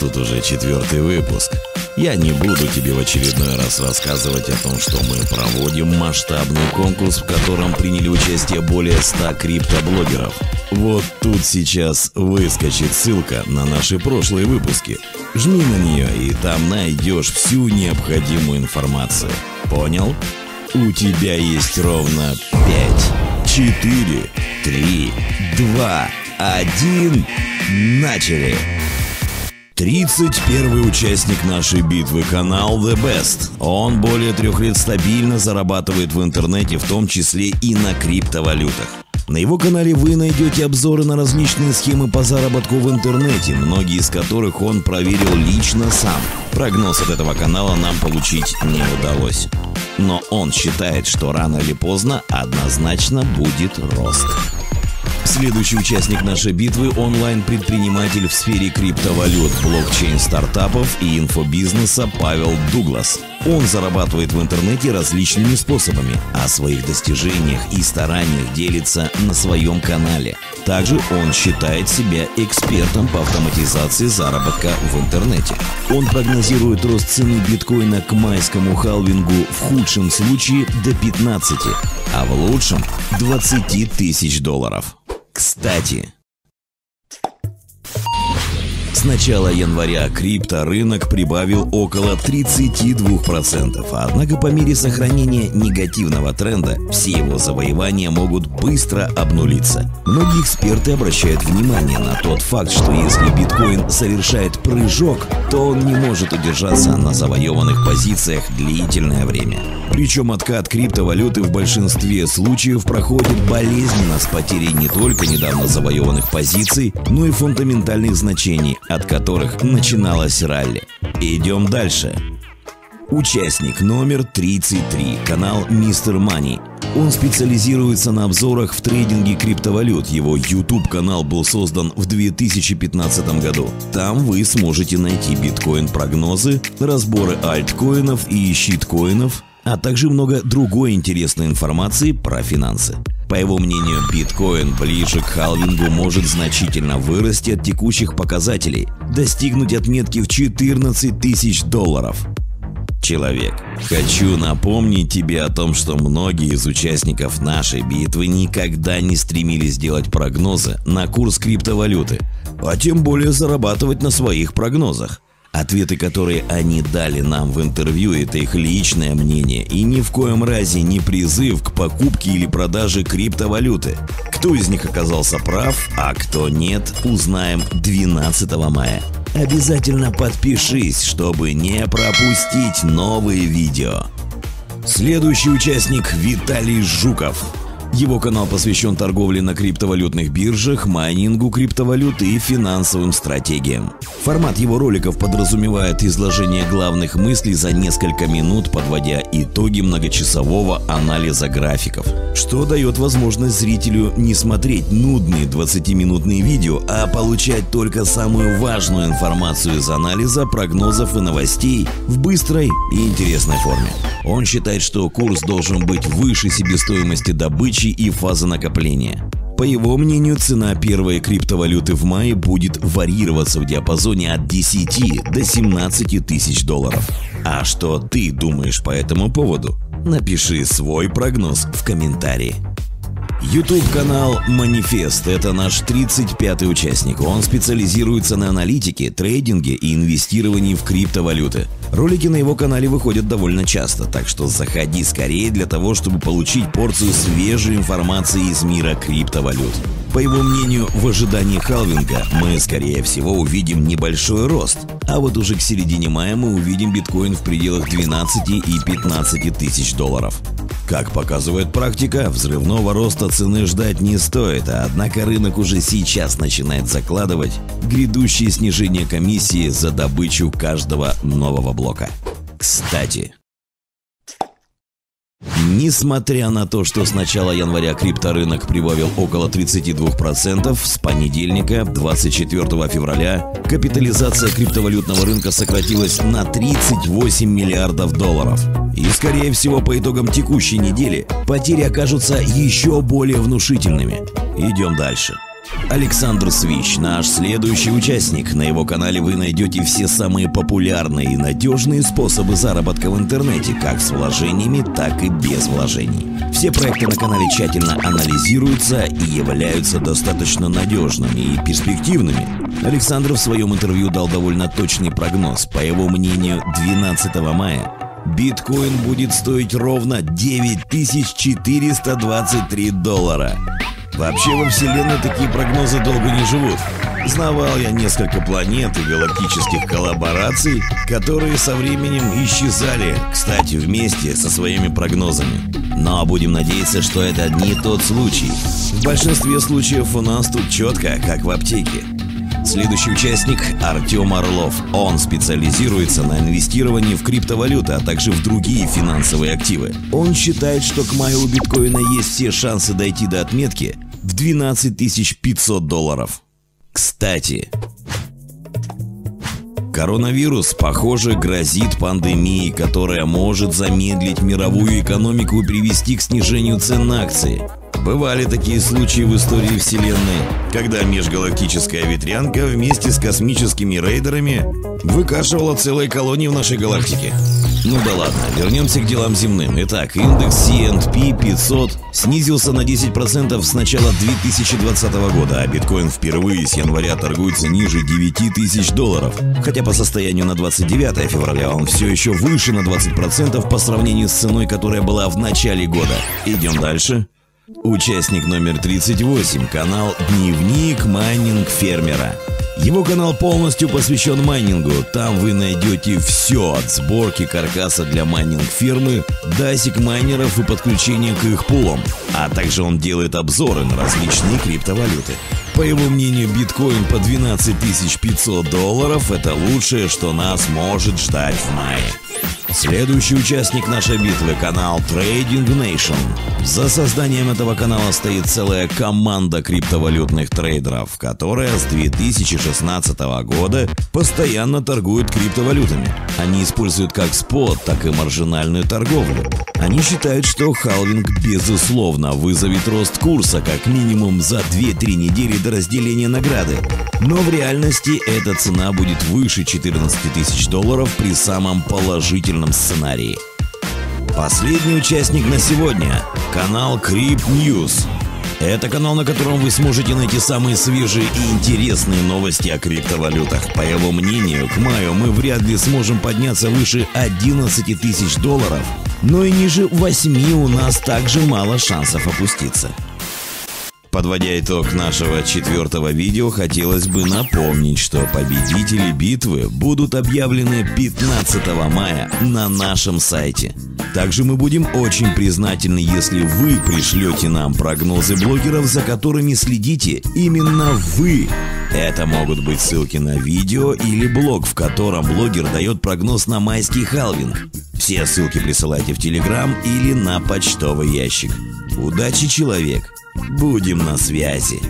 Тут уже четвертый выпуск. Я не буду тебе в очередной раз рассказывать о том, что мы проводим масштабный конкурс, в котором приняли участие более 100 криптоблогеров. Вот тут сейчас выскочит ссылка на наши прошлые выпуски. Жми на нее, и там найдешь всю необходимую информацию. Понял? У тебя есть ровно 5, 4, 3, 2, 1. Начали! 31 участник нашей битвы – канал The Best. Он более трех лет стабильно зарабатывает в интернете, в том числе и на криптовалютах. На его канале вы найдете обзоры на различные схемы по заработку в интернете, многие из которых он проверил лично сам. Прогноз от этого канала нам получить не удалось. Но он считает, что рано или поздно однозначно будет рост. Следующий участник нашей битвы – онлайн-предприниматель в сфере криптовалют, блокчейн-стартапов и инфобизнеса Павел Дуглас. Он зарабатывает в интернете различными способами, о своих достижениях и стараниях делится на своем канале. Также он считает себя экспертом по автоматизации заработка в интернете. Он прогнозирует рост цены биткоина к майскому халвингу в худшем случае до 15, а в лучшем – 20 тысяч долларов. Кстати, с начала января крипторынок прибавил около 32%, однако по мере сохранения негативного тренда все его завоевания могут быстро обнулиться. Многие эксперты обращают внимание на тот факт, что если биткоин совершает прыжок, то он не может удержаться на завоеванных позициях длительное время. Причем откат криптовалюты в большинстве случаев проходит болезненно с потерей не только недавно завоеванных позиций, но и фундаментальных значений, от которых начиналась ралли. Идем дальше. Участник номер 33, канал Мистер Мани. Он специализируется на обзорах в трейдинге криптовалют. Его YouTube-канал был создан в 2015 году. Там вы сможете найти биткоин-прогнозы, разборы альткоинов и щиткоинов, а также много другой интересной информации про финансы. По его мнению, биткоин ближе к халвингу может значительно вырасти от текущих показателей, достигнуть отметки в 14 тысяч долларов. Человек, хочу напомнить тебе о том, что многие из участников нашей битвы никогда не стремились делать прогнозы на курс криптовалюты, а тем более зарабатывать на своих прогнозах. Ответы, которые они дали нам в интервью, это их личное мнение и ни в коем разе не призыв к покупке или продаже криптовалюты. Кто из них оказался прав, а кто нет, узнаем 12 мая. Обязательно подпишись, чтобы не пропустить новые видео. Следующий участник Виталий Жуков. Его канал посвящен торговле на криптовалютных биржах, майнингу криптовалют и финансовым стратегиям. Формат его роликов подразумевает изложение главных мыслей за несколько минут, подводя итоги многочасового анализа графиков, что дает возможность зрителю не смотреть нудные 20-минутные видео, а получать только самую важную информацию из анализа, прогнозов и новостей в быстрой и интересной форме. Он считает, что курс должен быть выше себестоимости добычи и фазы накопления. По его мнению, цена первой криптовалюты в мае будет варьироваться в диапазоне от 10 до 17 тысяч долларов. А что ты думаешь по этому поводу? Напиши свой прогноз в комментарии. YouTube-канал Манифест – это наш 35-й участник. Он специализируется на аналитике, трейдинге и инвестировании в криптовалюты. Ролики на его канале выходят довольно часто, так что заходи скорее для того, чтобы получить порцию свежей информации из мира криптовалют. По его мнению, в ожидании халвинга мы, скорее всего, увидим небольшой рост, а вот уже к середине мая мы увидим биткоин в пределах 12 и 15 тысяч долларов. Как показывает практика, взрывного роста цены ждать не стоит, однако рынок уже сейчас начинает закладывать грядущее снижение комиссии за добычу каждого нового блока. Кстати, Несмотря на то, что с начала января крипторынок прибавил около 32%, с понедельника, 24 февраля, капитализация криптовалютного рынка сократилась на 38 миллиардов долларов. И, скорее всего, по итогам текущей недели потери окажутся еще более внушительными. Идем дальше. Александр Свищ, наш следующий участник. На его канале вы найдете все самые популярные и надежные способы заработка в интернете, как с вложениями, так и без вложений. Все проекты на канале тщательно анализируются и являются достаточно надежными и перспективными. Александр в своем интервью дал довольно точный прогноз. По его мнению, 12 мая биткоин будет стоить ровно 9423 доллара. Вообще во Вселенной такие прогнозы долго не живут. Знавал я несколько планет и галактических коллабораций, которые со временем исчезали, кстати, вместе со своими прогнозами. Но будем надеяться, что это не тот случай. В большинстве случаев у нас тут четко, как в аптеке. Следующий участник – Артем Орлов. Он специализируется на инвестировании в криптовалюты, а также в другие финансовые активы. Он считает, что к маю биткоина есть все шансы дойти до отметки в 12 500 долларов. Кстати, Коронавирус, похоже, грозит пандемией, которая может замедлить мировую экономику и привести к снижению цен на акции. Бывали такие случаи в истории Вселенной, когда межгалактическая ветрянка вместе с космическими рейдерами выкашивала целые колонии в нашей галактике. Ну да ладно, вернемся к делам земным. Итак, индекс C&P 500 снизился на 10% с начала 2020 года, а биткоин впервые с января торгуется ниже 9 тысяч долларов. Хотя по состоянию на 29 февраля он все еще выше на 20% по сравнению с ценой, которая была в начале года. Идем дальше. Участник номер 38, канал «Дневник майнинг фермера». Его канал полностью посвящен майнингу. Там вы найдете все от сборки каркаса для майнинг-фермы до майнеров и подключения к их пулам. А также он делает обзоры на различные криптовалюты. По его мнению, биткоин по 12 500 долларов – это лучшее, что нас может ждать в мае. Следующий участник нашей битвы – канал Trading Nation. За созданием этого канала стоит целая команда криптовалютных трейдеров, которая с 2016 года постоянно торгует криптовалютами. Они используют как спот, так и маржинальную торговлю. Они считают, что халвинг безусловно вызовет рост курса как минимум за 2-3 недели до разделения награды. Но в реальности эта цена будет выше 14 тысяч долларов при самом положительном сценарии. Последний участник на сегодня – канал Crypt News. Это канал, на котором вы сможете найти самые свежие и интересные новости о криптовалютах. По его мнению, к маю мы вряд ли сможем подняться выше 11 тысяч долларов, но и ниже 8 у нас также мало шансов опуститься. Подводя итог нашего четвертого видео, хотелось бы напомнить, что победители битвы будут объявлены 15 мая на нашем сайте. Также мы будем очень признательны, если вы пришлете нам прогнозы блогеров, за которыми следите именно вы. Это могут быть ссылки на видео или блог, в котором блогер дает прогноз на майский халвинг. Все ссылки присылайте в Телеграм или на почтовый ящик. Удачи, человек! Будем на связи.